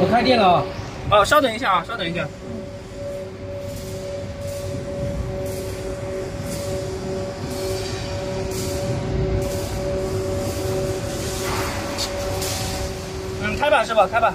我开店了啊！哦，稍等一下啊，稍等一下。嗯，开吧，师傅，开吧。